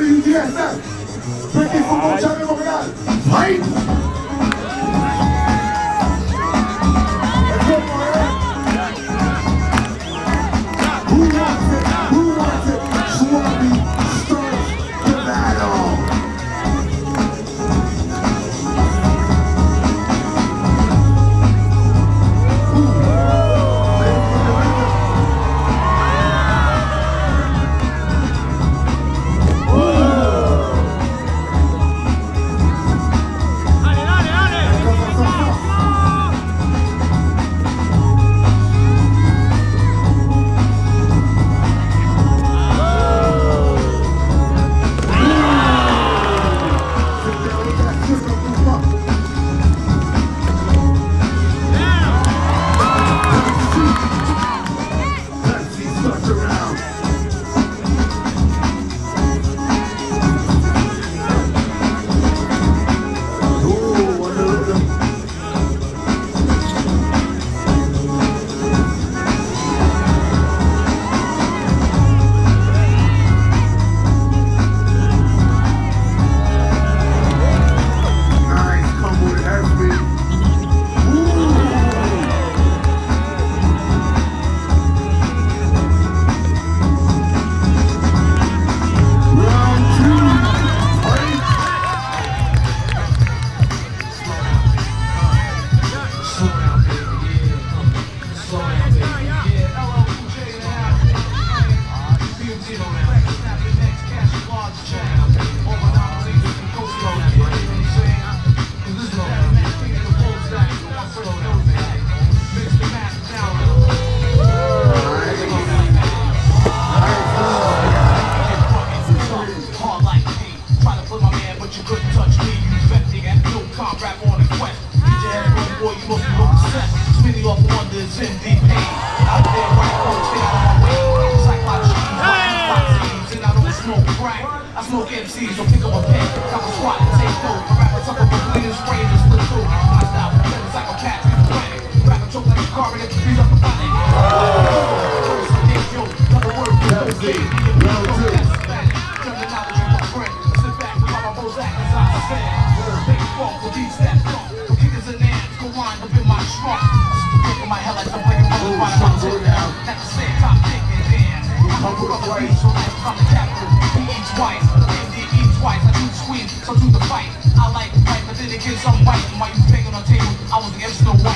Yes, sir. Ricky from wonders, MVP. Out there, right on, stay my way. It's like my cheese, my and I don't smoke crack. I smoke MCs, so pick up a pen, cop a squat, and take note. Rapper tuck up a bleeding spray, and through. Style, better psycho cat. Rapper choke like a car, and up the body. Yo, another word, That's it. Round two. Terminology, my friend. Sit back while my Bozak as I said. Big funk with these steps kickers and ants go wind up in my trunk. My hell like I'm Ooh, body, my shit, tip go down. At the same time, thinking, damn. I'm Humble up the I'm the captain. He eats twice, and they eat twice. I choose squeeze, so do the fight. I like to fight, but then again, some white. Why you banging on table? I was against Snow White.